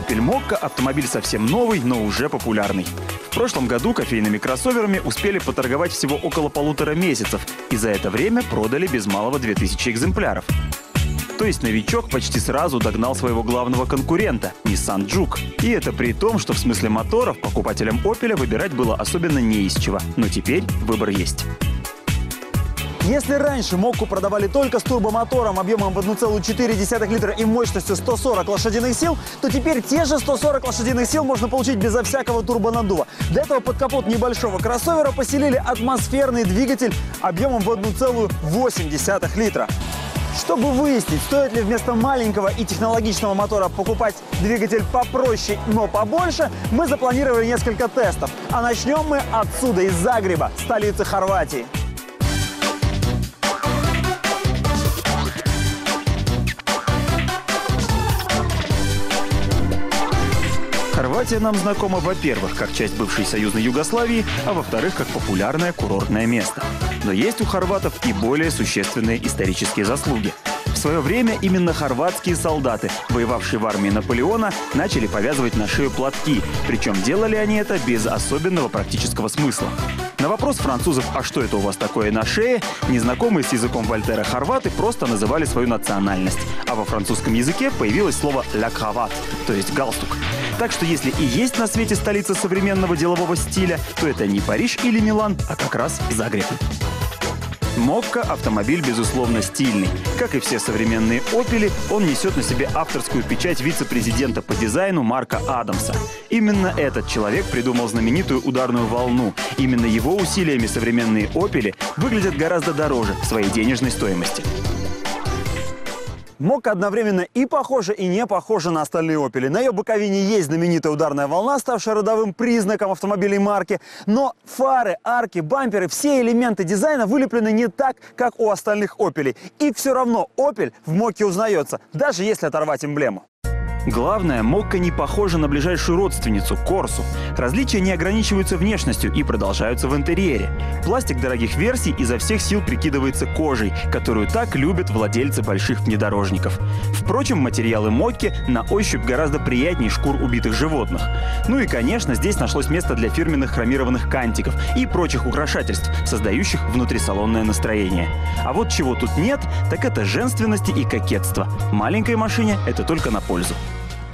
Opel Mokka – автомобиль совсем новый, но уже популярный. В прошлом году кофейными кроссоверами успели поторговать всего около полутора месяцев, и за это время продали без малого 2000 экземпляров. То есть новичок почти сразу догнал своего главного конкурента – Nissan Juke. И это при том, что в смысле моторов покупателям Opel выбирать было особенно не из чего. Но теперь выбор есть. Если раньше Мокку продавали только с турбомотором объемом в 1,4 литра и мощностью 140 лошадиных сил, то теперь те же 140 лошадиных сил можно получить безо всякого турбонаддува. Для этого под капот небольшого кроссовера поселили атмосферный двигатель объемом в 1,8 литра. Чтобы выяснить, стоит ли вместо маленького и технологичного мотора покупать двигатель попроще, но побольше, мы запланировали несколько тестов. А начнем мы отсюда, из Загреба, столицы Хорватии. Хорватия нам знакома, во-первых, как часть бывшей союзной Югославии, а во-вторых, как популярное курортное место. Но есть у хорватов и более существенные исторические заслуги. В свое время именно хорватские солдаты, воевавшие в армии Наполеона, начали повязывать на шею платки, причем делали они это без особенного практического смысла. На вопрос французов «А что это у вас такое на шее?» незнакомые с языком Вольтера хорваты просто называли свою национальность. А во французском языке появилось слово «ля крават», то есть галстук. Так что если и есть на свете столица современного делового стиля, то это не Париж или Милан, а как раз Загреб. Мокка – автомобиль, безусловно, стильный. Как и все современные «Опели», он несет на себе авторскую печать вице-президента по дизайну Марка Адамса. Именно этот человек придумал знаменитую ударную волну. Именно его усилиями современные «Опели» выглядят гораздо дороже своей денежной стоимости. Мокка одновременно и похожа, и не похожа на остальные «Опели». На ее боковине есть знаменитая ударная волна, ставшая родовым признаком автомобилей марки. Но фары, арки, бамперы, все элементы дизайна вылеплены не так, как у остальных «Опелей». И все равно «Опель» в Мокке узнается, даже если оторвать эмблему. Главное, Мокка не похожа на ближайшую родственницу – Корсу. Различия не ограничиваются внешностью и продолжаются в интерьере. Пластик дорогих версий изо всех сил прикидывается кожей, которую так любят владельцы больших внедорожников. Впрочем, материалы Мокки на ощупь гораздо приятнее шкур убитых животных. Ну и, конечно, здесь нашлось место для фирменных хромированных кантиков и прочих украшательств, создающих внутрисалонное настроение. А вот чего тут нет, так это женственности и кокетства. Маленькой машине это только на пользу.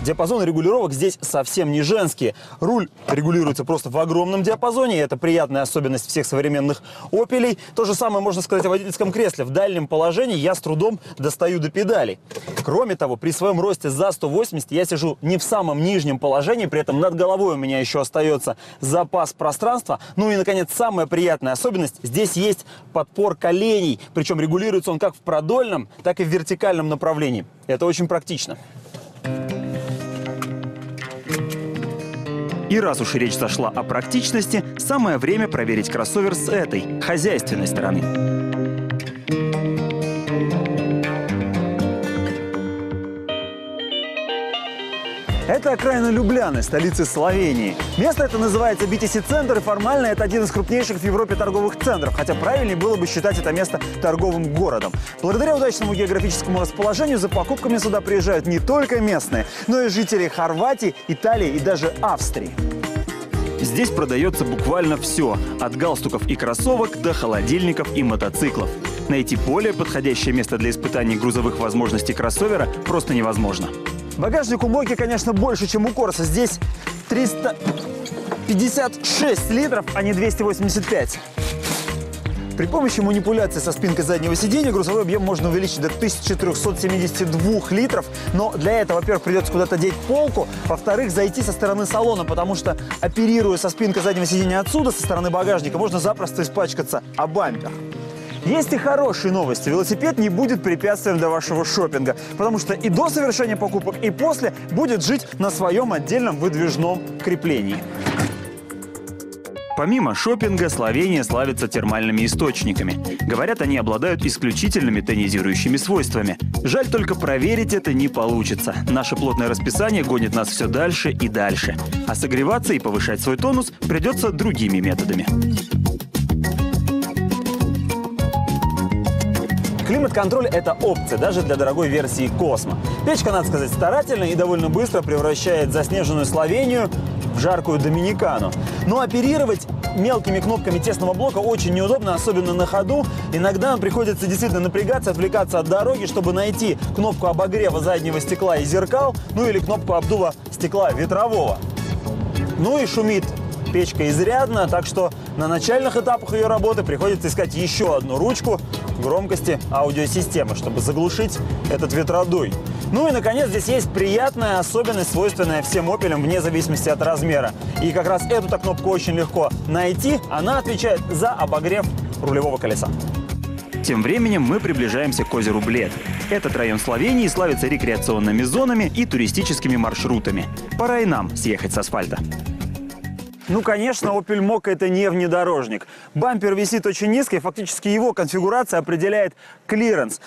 Диапазоны регулировок здесь совсем не женские. Руль регулируется просто в огромном диапазоне, и это приятная особенность всех современных «Опелей». То же самое можно сказать о водительском кресле. В дальнем положении я с трудом достаю до педалей. Кроме того, при своем росте за 180 я сижу не в самом нижнем положении, при этом над головой у меня еще остается запас пространства. Ну и, наконец, самая приятная особенность. Здесь есть подпор коленей, причем регулируется он как в продольном, так и в вертикальном направлении. Это очень практично. И раз уж речь зашла о практичности, самое время проверить кроссовер с этой, хозяйственной стороны. Это окраина Любляны, столицы Словении. Место это называется BTC-центр, и формально это один из крупнейших в Европе торговых центров, хотя правильнее было бы считать это место торговым городом. Благодаря удачному географическому расположению за покупками сюда приезжают не только местные, но и жители Хорватии, Италии и даже Австрии. Здесь продается буквально все, от галстуков и кроссовок до холодильников и мотоциклов. Найти более подходящее место для испытаний грузовых возможностей кроссовера просто невозможно. Багажник у Моки, конечно, больше, чем у Корса. Здесь 356 литров, а не 285. При помощи манипуляции со спинкой заднего сиденья грузовой объем можно увеличить до 1372 литров. Но для этого, во-первых, придется куда-то деть полку, во-вторых, зайти со стороны салона, потому что, оперируя со спинкой заднего сиденья отсюда, со стороны багажника, можно запросто испачкаться о бампер. Есть и хорошие новости. Велосипед не будет препятствием для вашего шопинга, потому что и до совершения покупок, и после будет жить на своем отдельном выдвижном креплении. Помимо шопинга, Словения славится термальными источниками. Говорят, они обладают исключительными тонизирующими свойствами. Жаль, только проверить это не получится. Наше плотное расписание гонит нас все дальше и дальше. А согреваться и повышать свой тонус придется другими методами. Климат-контроль – это опция даже для дорогой версии Космо. Печка, надо сказать, старательная и довольно быстро превращает заснеженную Словению в жаркую Доминикану. Но оперировать мелкими кнопками тесного блока очень неудобно, особенно на ходу. Иногда приходится действительно напрягаться, отвлекаться от дороги, чтобы найти кнопку обогрева заднего стекла и зеркал, ну или кнопку обдува стекла ветрового. Ну и шумит печка изрядно, так что на начальных этапах ее работы приходится искать еще одну ручку громкости аудиосистемы, чтобы заглушить этот ветродуй. Ну и, наконец, здесь есть приятная особенность, свойственная всем опелям вне зависимости от размера. И как раз эту-то кнопку очень легко найти. Она отвечает за обогрев рулевого колеса. Тем временем мы приближаемся к озеру Блед. Этот район Словении славится рекреационными зонами и туристическими маршрутами. Пора и нам съехать с асфальта. Ну, конечно, Opel Mokka это не внедорожник. Бампер висит очень низко, и фактически его конфигурация определяет клиренс.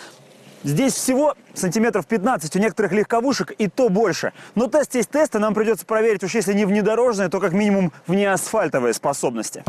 Здесь всего сантиметров 15, у некоторых легковушек и то больше. Но тест есть тест, и нам придется проверить, уж если не внедорожные, то как минимум внеасфальтовые способности.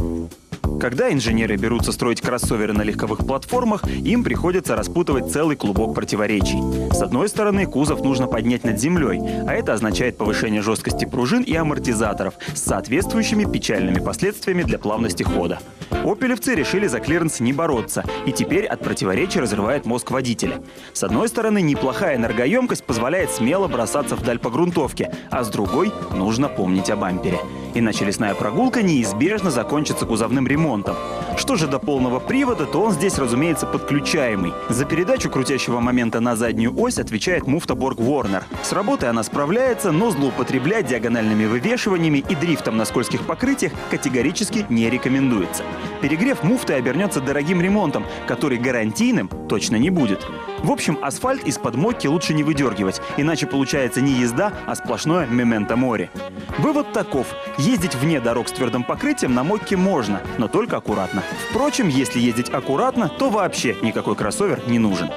Когда инженеры берутся строить кроссоверы на легковых платформах, им приходится распутывать целый клубок противоречий. С одной стороны, кузов нужно поднять над землей, а это означает повышение жесткости пружин и амортизаторов с соответствующими печальными последствиями для плавности хода. Опелевцы решили за клиренс не бороться, и теперь от противоречий разрывает мозг водителя. С одной стороны, неплохая энергоемкость позволяет смело бросаться вдаль по грунтовке, а с другой нужно помнить о бампере. Иначе лесная прогулка неизбежно закончится кузовным ремонтом. Что же до полного привода, то он здесь, разумеется, подключаемый. За передачу крутящего момента на заднюю ось отвечает муфта Borg Warner. С работой она справляется, но злоупотреблять диагональными вывешиваниями и дрифтом на скользких покрытиях категорически не рекомендуется. Перегрев муфты обернется дорогим ремонтом, который гарантийным точно не будет. В общем, асфальт из-под мокки лучше не выдергивать, иначе получается не езда, а сплошное мементо море. Вывод таков. Ездить вне дорог с твердым покрытием на мокке можно, но только аккуратно. Впрочем, если ездить аккуратно, то вообще никакой кроссовер не нужен.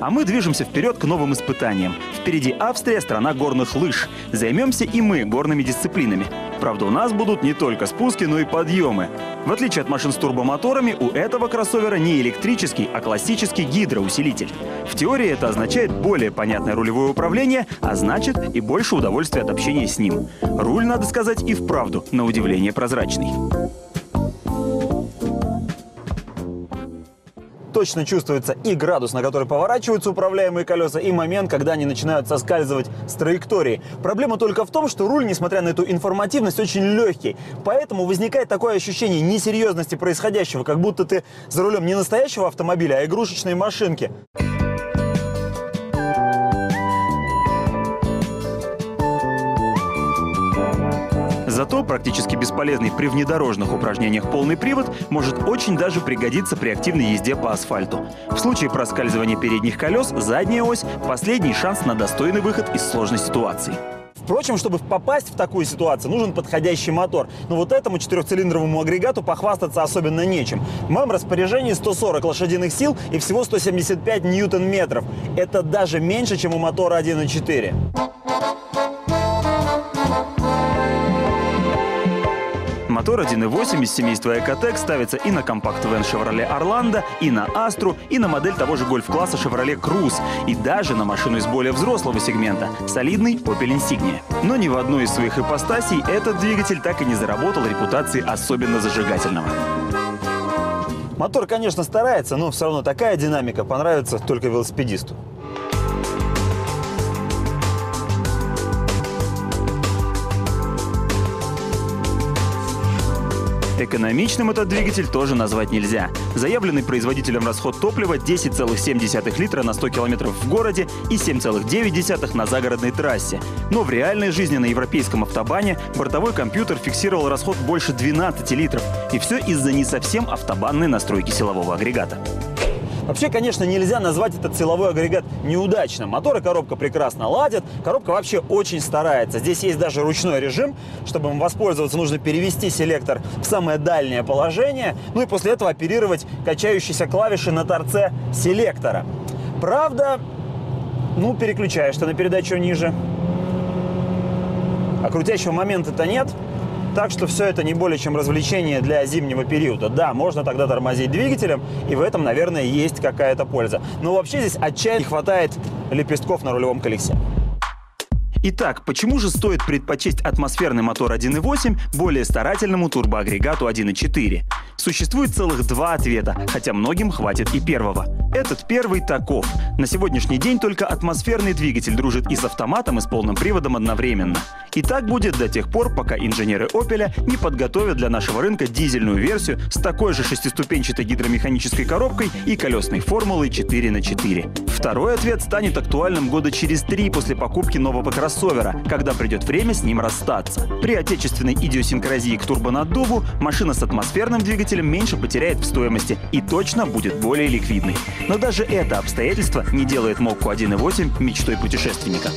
А мы движемся вперед к новым испытаниям. Впереди Австрия, страна горных лыж. Займемся и мы горными дисциплинами. Правда, у нас будут не только спуски, но и подъемы. В отличие от машин с турбомоторами, у этого кроссовера не электрический, а классический гидроусилитель. В теории это означает более понятное рулевое управление, а значит и больше удовольствия от общения с ним. Руль, надо сказать, и вправду, на удивление, прозрачный. Точно чувствуется и градус, на который поворачиваются управляемые колеса, и момент, когда они начинают соскальзывать с траектории. Проблема только в том, что руль, несмотря на эту информативность, очень легкий. Поэтому возникает такое ощущение несерьезности происходящего, как будто ты за рулем не настоящего автомобиля, а игрушечной машинки. Зато практически бесполезный при внедорожных упражнениях полный привод может очень даже пригодиться при активной езде по асфальту. В случае проскальзывания передних колес задняя ось – последний шанс на достойный выход из сложной ситуации. Впрочем, чтобы попасть в такую ситуацию, нужен подходящий мотор. Но вот этому четырехцилиндровому агрегату похвастаться особенно нечем. В моем распоряжении 140 лошадиных сил и всего 175 ньютон-метров. Это даже меньше, чем у мотора 1.4. Мотор 1.8 из семейства Ecotec ставится и на компакт-вен Chevrolet Orlando, и на Astra, и на модель того же гольф-класса Chevrolet Cruze, и даже на машину из более взрослого сегмента – солидный Opel Insignia. Но ни в одной из своих ипостасей этот двигатель так и не заработал репутации особенно зажигательного. Мотор, конечно, старается, но все равно такая динамика понравится только велосипедисту. Экономичным этот двигатель тоже назвать нельзя. Заявленный производителем расход топлива 10,7 литра на 100 километров в городе и 7,9 на загородной трассе. Но в реальной жизни на европейском автобане бортовой компьютер фиксировал расход больше 12 литров. И все из-за не совсем автобанной настройки силового агрегата. Вообще, конечно, нельзя назвать этот силовой агрегат неудачным. Мотор и коробка прекрасно ладят, коробка вообще очень старается. Здесь есть даже ручной режим. Чтобы им воспользоваться, нужно перевести селектор в самое дальнее положение, ну и после этого оперировать качающиеся клавиши на торце селектора. Правда, ну, переключаешь ты на передачу ниже. А крутящего момента-то нет. Так что все это не более чем развлечение для зимнего периода. Да, можно тогда тормозить двигателем, и в этом, наверное, есть какая-то польза. Но вообще здесь отчаянно не хватает лепестков на рулевом колесе. Итак, почему же стоит предпочесть атмосферный мотор 1.8 более старательному турбоагрегату 1.4? Существует целых два ответа, хотя многим хватит и первого. Этот первый таков. На сегодняшний день только атмосферный двигатель дружит и с автоматом, и с полным приводом одновременно. И так будет до тех пор, пока инженеры Opel не подготовят для нашего рынка дизельную версию с такой же шестиступенчатой гидромеханической коробкой и колесной формулой 4 на 4. Второй ответ станет актуальным года через три после покупки нового кроссовера, когда придет время с ним расстаться. При отечественной идиосинкразии к турбонаддуву машина с атмосферным двигателем меньше потеряет в стоимости и точно будет более ликвидной. Но даже это обстоятельство не делает Мокку 1.8 мечтой путешественника.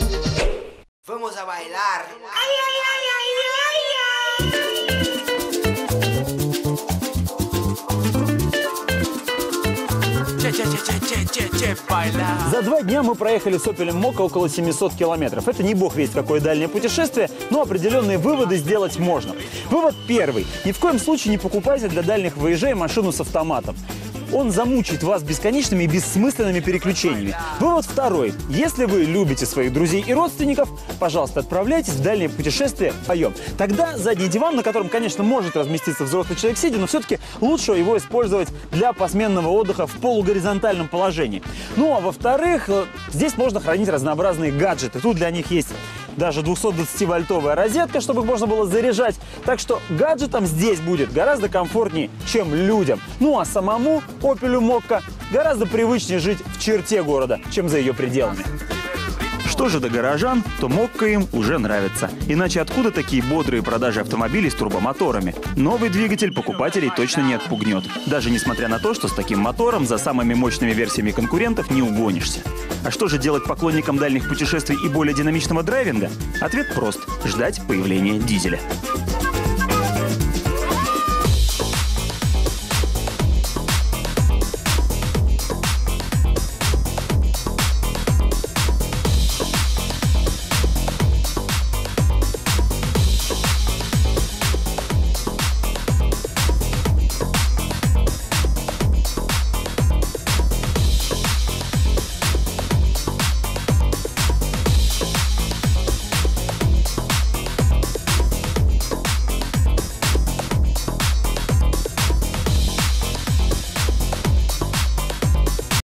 За два дня мы проехали с Opel Mokka около 700 километров. Это не бог весть какое дальнее путешествие, но определенные выводы сделать можно. Вывод первый. Ни в коем случае не покупайте для дальних выезжай машину с автоматом он замучит вас бесконечными и бессмысленными переключениями. Вывод второй. Если вы любите своих друзей и родственников, пожалуйста, отправляйтесь в дальнее путешествие вдвоем. Тогда задний диван, на котором, конечно, может разместиться взрослый человек сидя, но все-таки лучше его использовать для посменного отдыха в полугоризонтальном положении. Ну а во-вторых, э, здесь можно хранить разнообразные гаджеты. Тут для них есть даже 220-вольтовая розетка, чтобы их можно было заряжать. Так что гаджетам здесь будет гораздо комфортнее, чем людям. Ну а самому Opel Mokka гораздо привычнее жить в черте города, чем за ее пределами. Что же до горожан, то Мокко им уже нравится. Иначе откуда такие бодрые продажи автомобилей с турбомоторами? Новый двигатель покупателей точно не отпугнет. Даже несмотря на то, что с таким мотором за самыми мощными версиями конкурентов не угонишься. А что же делать поклонникам дальних путешествий и более динамичного драйвинга? Ответ прост – ждать появления дизеля.